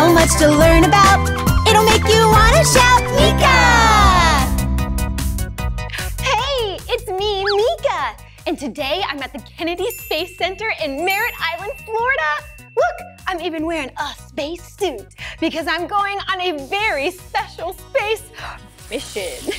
so much to learn about. It'll make you want to shout, Meekah! Hey, it's me, Meekah! And today I'm at the Kennedy Space Center in Merritt Island, Florida. Look, I'm even wearing a space suit because I'm going on a very special space mission.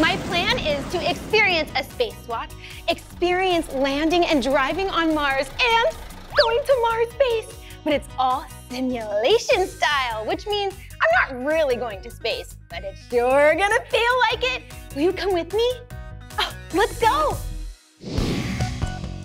My plan is to experience a spacewalk, experience landing and driving on Mars, and going to Mars base. But it's all simulation style, which means I'm not really going to space, but it's sure gonna feel like it. Will you come with me? Oh, let's go.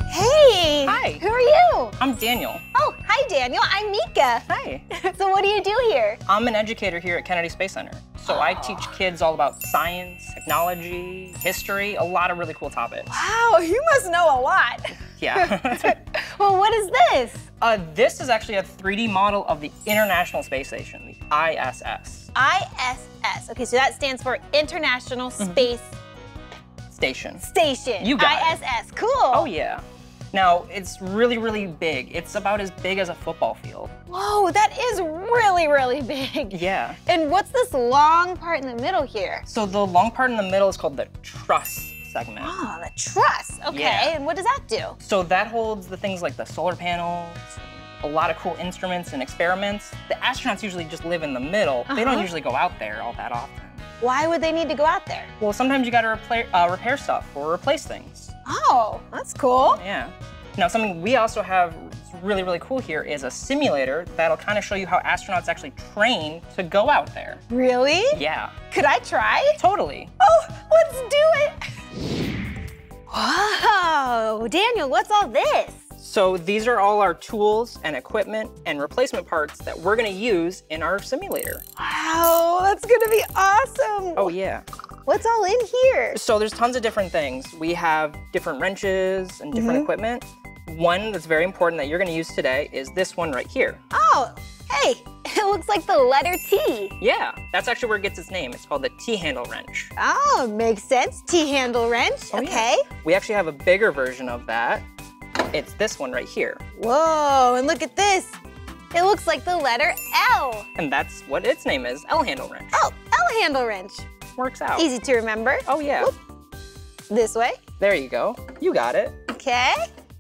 Hey. Hi. Who are you? I'm Daniel. Oh, hi, Daniel. I'm Meekah. Hi. so what do you do here? I'm an educator here at Kennedy Space Center. So I teach kids all about science, technology, history, a lot of really cool topics. Wow, you must know a lot. Yeah. well, what is this? uh, this is actually a 3D model of the International Space Station, the ISS ISS. Okay, so that stands for International Space station. Station. You got it. ISS. Cool. Oh yeah. Now, it's really, really big. It's about as big as a football field. Whoa, that is really, really big. Yeah. And what's this long part in the middle here? So the long part in the middle is called the truss segment. Oh, the truss. Okay, Yeah. and what does that do? So that holds the things like the solar panels, a lot of cool instruments and experiments. The astronauts usually just live in the middle. They don't Uh-huh. usually go out there all that often. Why would they need to go out there? Well, sometimes you gotta repla- uh, repair stuff or replace things. Oh, that's cool. Yeah. Now, something we also have really, really cool here is a simulator that'll kind of show you how astronauts actually train to go out there. Really? Yeah, Could I try? totally. Oh, let's do it. Whoa, Daniel, what's all this? So these are all our tools and equipment and replacement parts that we're gonna use in our simulator. Wow, that's gonna be awesome. Oh yeah. What's all in here? So there's tons of different things. We have different wrenches and different mm-hmm. equipment. One that's very important that you're gonna use today is this one right here. Oh, hey, it looks like the letter T. Yeah, that's actually where it gets its name. It's called the T-handle wrench. Oh, makes sense. T-handle wrench. Oh, yeah. okay. We actually have a bigger version of that. It's this one right here. Whoa, and look at this. It looks like the letter L. And that's what its name is, L-handle wrench. Oh, L handle wrench. Works out. Easy to remember. Oh yeah, This way. there you go. You got it. Okay.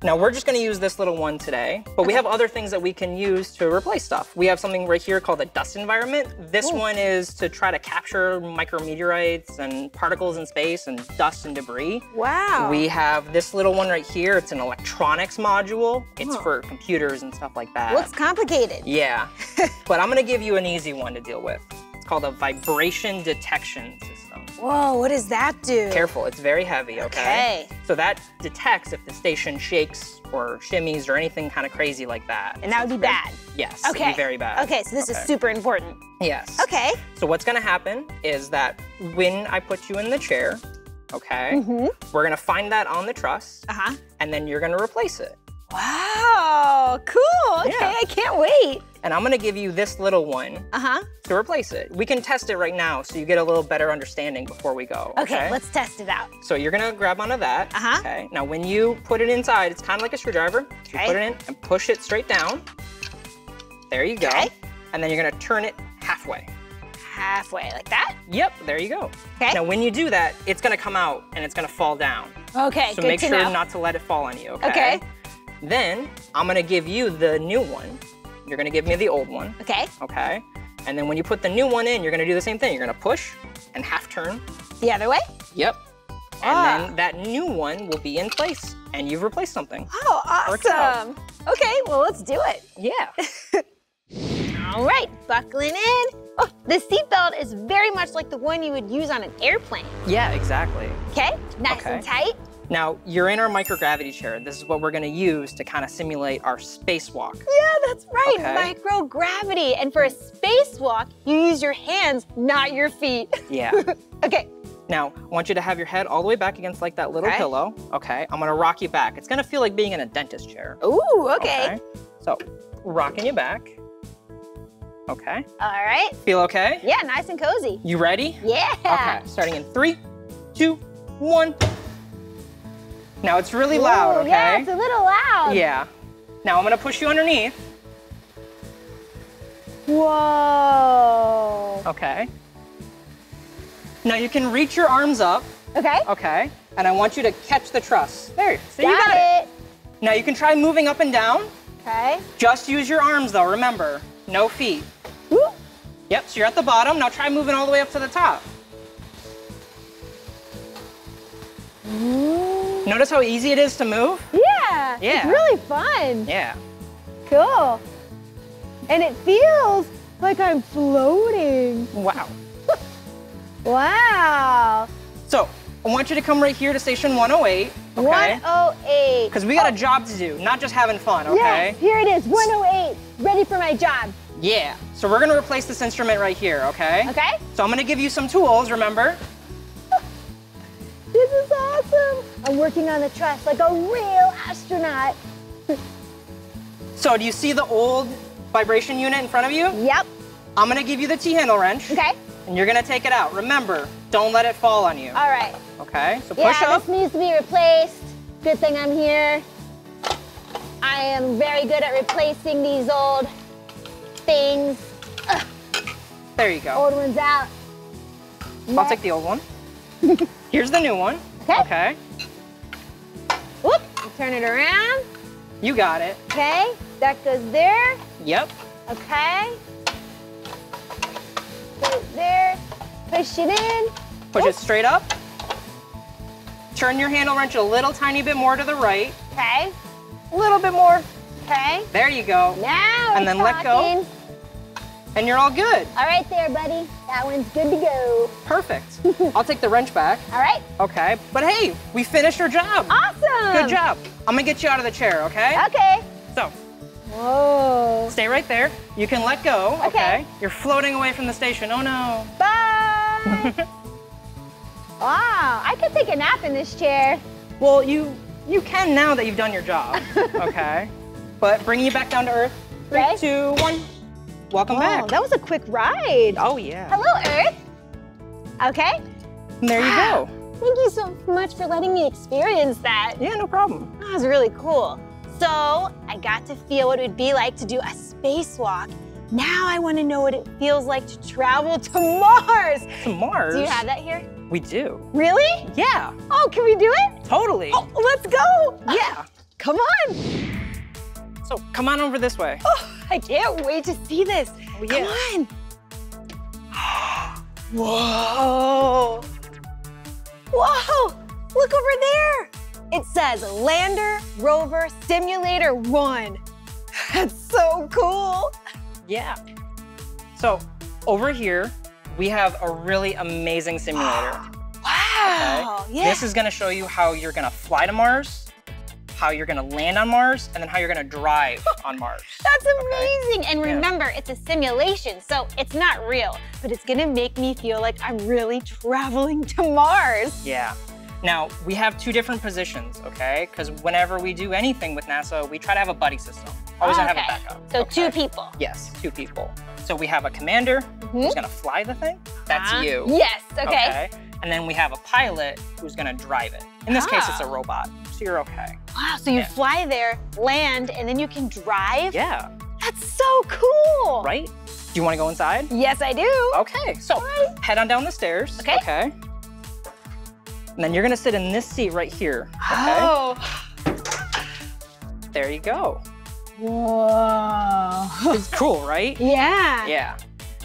Now we're just gonna use this little one today, but we have other things that we can use to replace stuff. We have something right here called the dust environment. This one is to try to capture micrometeorites and particles in space and dust and debris. Wow. We have this little one right here. It's an electronics module. It's Oh. for computers and stuff like that. Looks complicated. Yeah, but I'm gonna give you an easy one to deal with. It's called a vibration detection system. Whoa, what does that do? Careful, it's very heavy, okay? Okay. So that detects if the station shakes or shimmies or anything kind of crazy like that. And that would be bad. Yes, Okay. be very bad. Okay, so this is super important. Yes. Okay. So what's gonna happen is that when I put you in the chair, okay, Mm-hmm. we're gonna find that on the truss, Uh-huh. and then you're gonna replace it. Wow, cool. Okay, Yeah. I can't wait. And I'm gonna give you this little one Uh-huh. to replace it. We can test it right now so you get a little better understanding before we go. Okay, let's test it out. So you're gonna grab onto that. Uh-huh. Okay. Now when you put it inside, it's kind of like a screwdriver. You Okay. put it in and push it straight down. There you go. Okay. And then you're gonna turn it halfway. Halfway, like that? Yep, there you go. Okay. Now when you do that, it's gonna come out and it's gonna fall down. Okay, So good make to sure know. not to let it fall on you, okay? Okay. Then I'm gonna give you the new one. You're gonna give me the old one, Okay, okay? And then when you put the new one in, you're gonna do the same thing. You're gonna push and half turn. the other way? Yep. Ah. And then that new one will be in place and you've replaced something. Oh, awesome. Okay, well, let's do it. Yeah. All right, buckling in. Oh, the seatbelt is very much like the one you would use on an airplane. yeah, exactly. Okay, nice and tight. Now, you're in our microgravity chair. This is what we're gonna use to kind of simulate our spacewalk. Yeah, that's right, Okay. microgravity. And for a spacewalk, you use your hands, not your feet. Yeah. okay, now, I want you to have your head all the way back against like that little Okay. pillow. Okay. I'm gonna rock you back. It's gonna feel like being in a dentist chair. ooh, okay. So, rocking you back. Okay. All right, Feel okay? yeah, nice and cozy. You ready? Yeah. Okay. Starting in three, two, one. Now it's really loud, okay? Yeah, it's a little loud. Yeah. Now I'm gonna push you underneath. Whoa. Okay. Now you can reach your arms up, Okay. okay? And I want you to catch the truss. There, so got, you got it. it. Now you can try moving up and down. Okay. Just use your arms though, remember, no feet. Woo. Yep, so you're at the bottom. Now try moving all the way up to the top. Notice how easy it is to move? Yeah. Yeah. It's really fun. Yeah. Cool. And it feels like I'm floating. Wow. Wow. So I want you to come right here to station 108, okay? 108. Because we got a oh. job to do, not just having fun, okay? Yes, here it is, 108. Ready for my job. Yeah. So we're gonna replace this instrument right here, okay? Okay? So I'm gonna give you some tools, remember? This is awesome. I'm working on the truss like a real astronaut. So do you see the old vibration unit in front of you? Yep. I'm gonna give you the T-handle wrench, Okay. and you're gonna take it out. Remember, don't let it fall on you, All right. okay? So Yeah, push up. this needs to be replaced. Good thing I'm here. I am very good at replacing these old things. There you go. Old ones out. I'll take the old one. Here's the new one. Okay. Okay. Whoop. Turn it around. You got it. Okay. That goes there. Yep. Okay. There. Push it in. Push it straight up. Turn your handle wrench a little tiny bit more to the right. Okay. A little bit more. Okay. There you go. Now And then let go. And you're all good. All right there, buddy. That one's good to go. Perfect. I'll take the wrench back. All right. Okay. But hey, we finished your job. Awesome. Good job. I'm gonna get you out of the chair, okay? Okay. So, Whoa. stay right there. You can let go, okay? Okay. You're floating away from the station. Oh no. Bye. wow, I could take a nap in this chair. Well, you you can now that you've done your job, okay? But bringing you back down to earth. Three, Okay. two, one. Welcome Wow, back. that was a quick ride. Oh yeah. Hello, Earth. Okay. And there you ah, go. Thank you so much for letting me experience that. Yeah, no problem. That was really cool. So I got to feel what it would be like to do a spacewalk. Now I want to know what it feels like to travel to Mars. To Mars. Do you have that here? We do. Really? Yeah, Oh, can we do it? totally. Oh, let's go. Yeah. Come on. So come on over this way. Oh, I can't wait to see this. Oh, yeah. Come on. Whoa. Whoa. Look over there. It says Lander Rover Simulator 1. That's so cool. Yeah. So over here, we have a really amazing simulator. Wow. Okay? Yeah. This is gonna show you how you're gonna fly to Mars, how you're gonna land on Mars, and then how you're gonna drive on Mars. That's amazing. And Yeah. remember, it's a simulation, so it's not real, but it's gonna make me feel like I'm really traveling to Mars. Yeah. Now, we have two different positions, okay? Because whenever we do anything with NASA, we try to have a buddy system. Always have a backup. So okay? two people. Yes, two people. So we have a commander who's gonna fly the thing. That's Uh, you. Yes, okay. And then we have a pilot who's gonna drive it. In this case, it's a Oh. robot, so you're okay. Wow, so you Yeah. fly there, land, and then you can drive? Yeah, That's so cool. right? Do you wanna go inside? Yes, I do. Okay, so head on down the stairs. Okay. Okay. And then you're gonna sit in this seat right here. Okay. Oh. There you go. Whoa. It's cool, right? yeah. Yeah.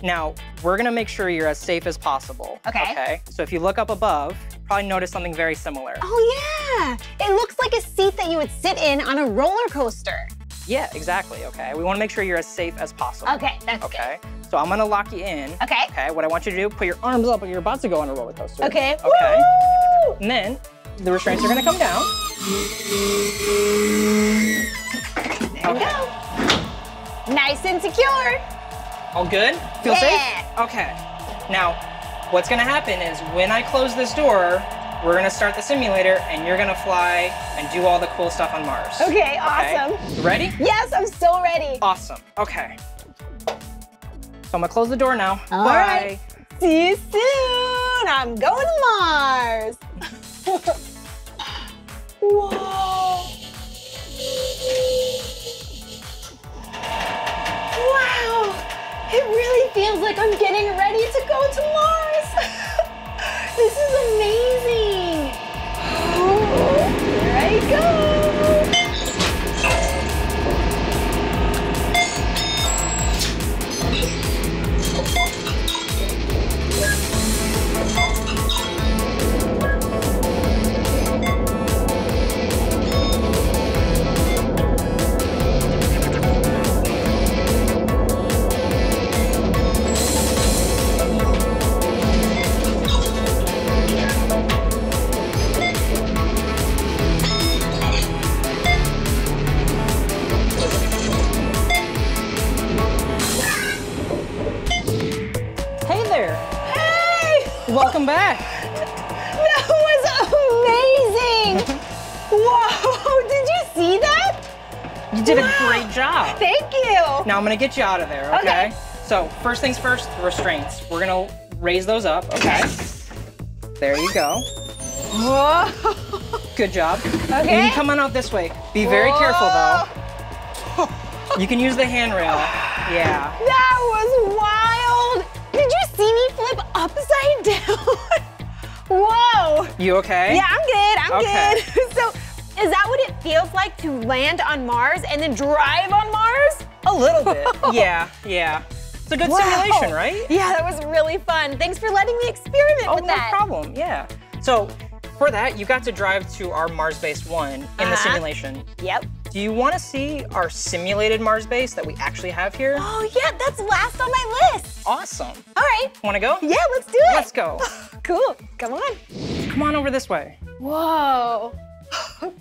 Now, we're gonna make sure you're as safe as possible. Okay. Okay. So if you look up above, probably noticed something very similar. Oh, yeah. It looks like a seat that you would sit in on a roller coaster. Yeah, exactly. Okay. We wanna make sure you're as safe as possible. Okay, that's Okay. So I'm gonna lock you in. Okay. Okay. What I want you to do, put your arms up like you're about to go on a roller coaster. Okay. Okay. Woo! And then the restraints are gonna come down. There we go. Nice and secure. All good? Feel Yeah. safe? Okay. Now, what's gonna happen is when I close this door, we're gonna start the simulator and you're gonna fly and do all the cool stuff on Mars. Okay, awesome. You ready? Yes, I'm so ready. Awesome. Okay. So I'm gonna close the door now. All Bye. right. See you soon. I'm going to Mars. Whoa. Wow. It really feels like I'm getting ready to go to Mars. This is amazing. Oh, here I go. Gonna get you out of there, okay? Okay. So first things first, restraints. We're gonna raise those up, okay? There you go. Whoa. Good job. Okay. you come on out this way. Be very careful though. You can use the handrail. Yeah. That was wild! Did you see me flip upside down? Whoa! You okay? Yeah, I'm good, I'm Okay. good. So, is that what it feels like to land on Mars and then drive on Mars? A little bit. yeah, yeah. It's a good Wow. simulation, right? Yeah, that was really fun. Thanks for letting me experiment Oh, with no that. problem. Yeah. So for that, you got to drive to our Mars base one in the Uh-huh. simulation. Yep. Do you want to see our simulated Mars base that we actually have here? Oh, yeah, that's last on my list. Awesome. All right. Want to go? Yeah, let's do it. Let's go. Cool. Come on. Come on over this way. Whoa.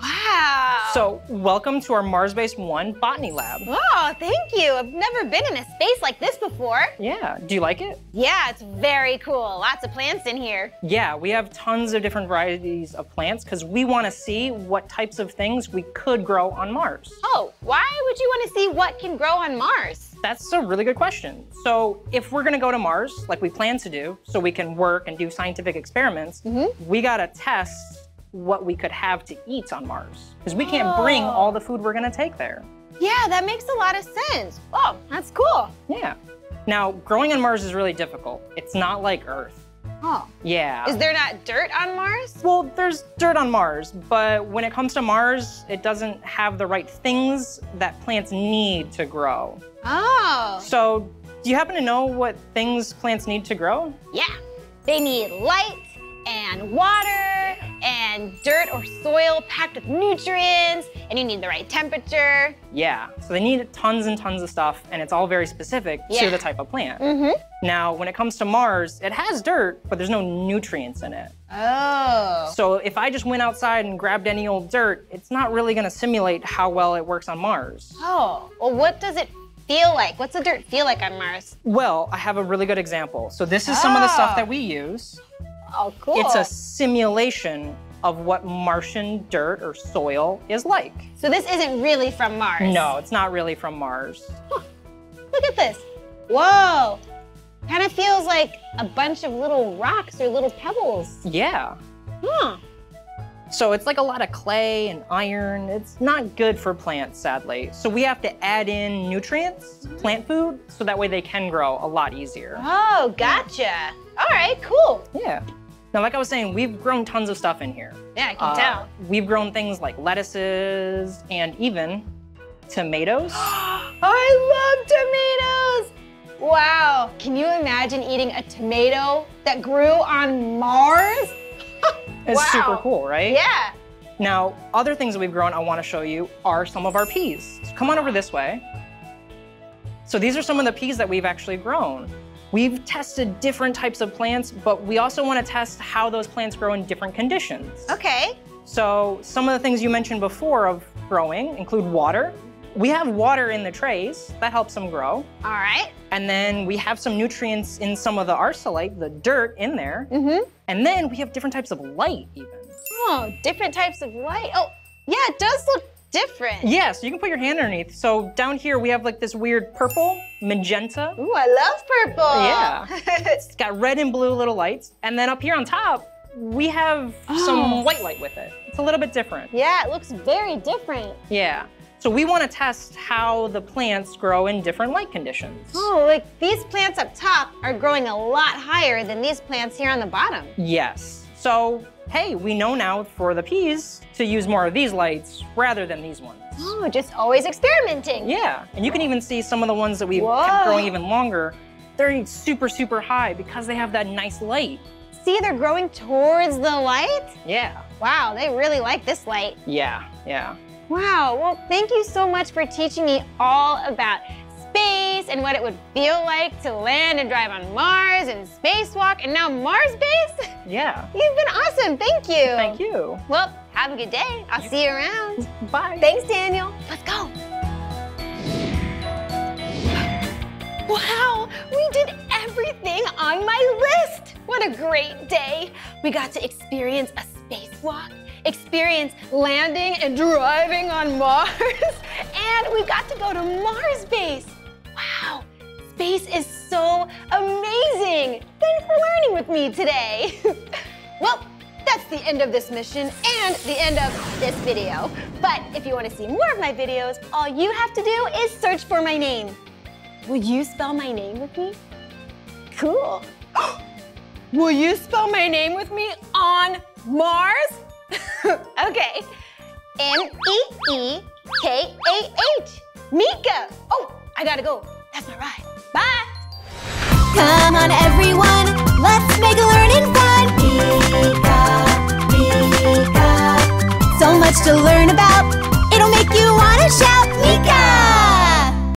wow. So, welcome to our Mars Base 1 Botany Lab. Oh, thank you. I've never been in a space like this before. Yeah, do you like it? Yeah, it's very cool. Lots of plants in here. Yeah, we have tons of different varieties of plants because we want to see what types of things we could grow on Mars. Oh, why would you want to see what can grow on Mars? That's a really good question. So, if we're going to go to Mars, like we plan to do, so we can work and do scientific experiments, mm-hmm. we got to test what we could have to eat on Mars because we can't bring Oh. all the food we're going to take there. Yeah, that makes a lot of sense. Oh, that's cool. Yeah. Now, growing on Mars is really difficult. It's not like Earth. Oh. Yeah. Is there not dirt on Mars? Well, there's dirt on Mars, but when it comes to Mars, it doesn't have the right things that plants need to grow. Oh. So, do you happen to know what things plants need to grow? Yeah. They need light and water and dirt or soil packed with nutrients, and you need the right temperature. Yeah. So, they need tons and tons of stuff, and it's all very specific Yeah. to the type of plant. Mm-hmm. Now, when it comes to Mars, it has dirt, but there's no nutrients in it. Oh. So, if I just went outside and grabbed any old dirt, it's not really gonna simulate how well it works on Mars. Oh. Well, what does it feel like? What's the dirt feel like on Mars? Well, I have a really good example. So, this is some of the stuff Oh. that we use. Oh, cool. It's a simulation of what Martian dirt or soil is like. So this isn't really from Mars. No, it's not really from Mars. Look at this. Whoa. Kind of feels like a bunch of little rocks or little pebbles. Yeah. Huh. So it's like a lot of clay and iron. It's not good for plants, sadly. So we have to add in nutrients, plant food, so that way they can grow a lot easier. Oh, gotcha. All right, cool. Yeah. Now, like I was saying, we've grown tons of stuff in here. Yeah, I can Uh, tell. We've grown things like lettuces and even tomatoes. I love tomatoes. Wow. Can you imagine eating a tomato that grew on Mars? It's Wow. super cool, right? Yeah. Now, other things that we've grown I want to show you are some of our peas. So come on over this way. So these are some of the peas that we've actually grown. We've tested different types of plants, but we also want to test how those plants grow in different conditions. Okay. So some of the things you mentioned before of growing include water. We have water in the trays, that helps them grow. All right. And then we have some nutrients in some of the arcillite, the dirt in there. Mm-hmm. And then we have different types of light even. Oh, different types of light. Oh, yeah, it does look different. Yeah, so you can put your hand underneath. So down here we have like this weird purple, magenta. Ooh, I love purple. Yeah. It's got red and blue little lights. And then up here on top, we have Oh. some white light with it. It's a little bit different. yeah, it looks very different. Yeah. So we want to test how the plants grow in different light conditions. Oh, like these plants up top are growing a lot higher than these plants here on the bottom. Yes. So, hey, we know now for the peas to use more of these lights rather than these ones. Oh, just always experimenting. Yeah, and you can even see some of the ones that we've Whoa. kept growing even longer. They're super, super high because they have that nice light. See, they're growing towards the light? Yeah, Wow, they really like this light. yeah, yeah. Wow, well, thank you so much for teaching me all about space and what it would feel like to land and drive on Mars and spacewalk and now Mars base. Yeah. You've been awesome, thank you. Thank you. Well, have a good day. I'll see you around. Bye. Thanks, Daniel. Let's go. Wow, we did everything on my list. What a great day. We got to experience a spacewalk, experience landing and driving on Mars, and we got to go to Mars base. Space is so amazing. Thanks for learning with me today. well, that's the end of this mission and the end of this video. But if you want to see more of my videos, all you have to do is search for my name. Will you spell my name with me? Cool. Will you spell my name with me on Mars? okay. M-E-E-K-A-H. Meekah. Oh, I gotta go. That's my ride. Bye. Come on, everyone, let's make learning fun. Meekah, Meekah. So much to learn about, it'll make you want to shout, Meekah!